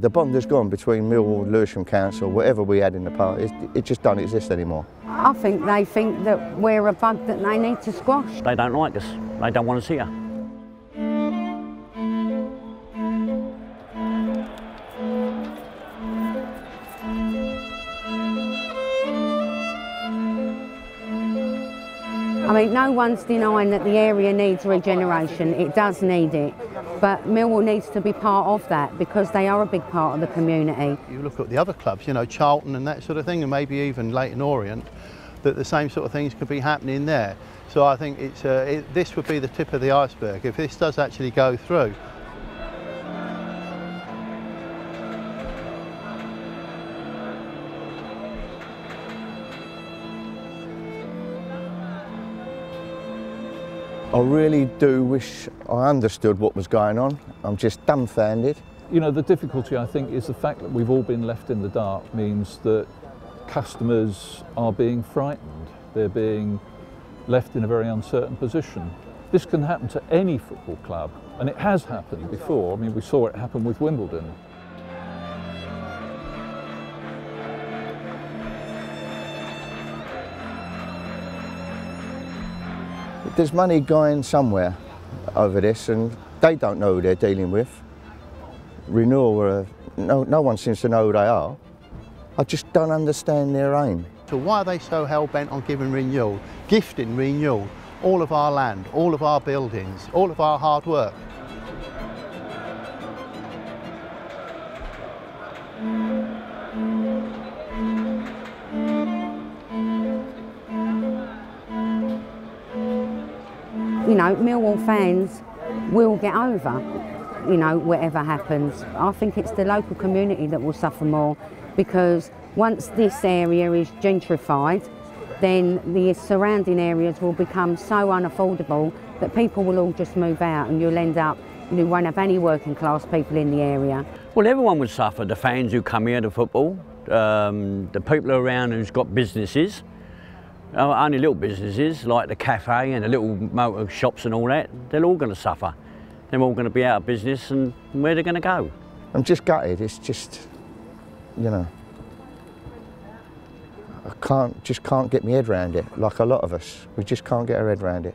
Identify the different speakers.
Speaker 1: The bond has gone between Millwall, Lewisham Council, whatever we had in the past, it, it just don't exist anymore.
Speaker 2: I think they think that we're a bug that they need to squash.
Speaker 3: They don't like us. They don't want to see us here.
Speaker 2: I mean, no one's denying that the area needs regeneration. It does need it. But Millwall needs to be part of that because they are a big part of the community.
Speaker 4: You look at the other clubs, you know, Charlton and that sort of thing, and maybe even Leyton Orient, that the same sort of things could be happening there. So I think it's, uh, it, this would be the tip of the iceberg if this does actually go through.
Speaker 1: I really do wish I understood what was going on. I'm just dumbfounded.
Speaker 5: You know, the difficulty I think is the fact that we've all been left in the dark means that customers are being frightened. They're being left in a very uncertain position. This can happen to any football club, and it has happened before. I mean, we saw it happen with Wimbledon.
Speaker 1: There's money going somewhere over this, and they don't know who they're dealing with. Renewal, uh, no, no one seems to know who they are. I just don't understand their aim.
Speaker 4: So why are they so hell-bent on giving renewal, gifting renewal, all of our land, all of our buildings, all of our hard work?
Speaker 2: You know, Millwall fans will get over, you know, whatever happens. I think it's the local community that will suffer more because once this area is gentrified, then the surrounding areas will become so unaffordable that people will all just move out and you'll end up, you won't have any working class people in the area.
Speaker 3: Well, everyone would suffer. The fans who come here to football, um, the people around who's got businesses, Oh, only little businesses like the cafe and the little motor shops and all that, they're all going to suffer. They're all going to be out of business and where they're going to go.
Speaker 1: I'm just gutted. It's just, you know, I can't, just can't get my head around it, like a lot of us. We just can't get our head around it.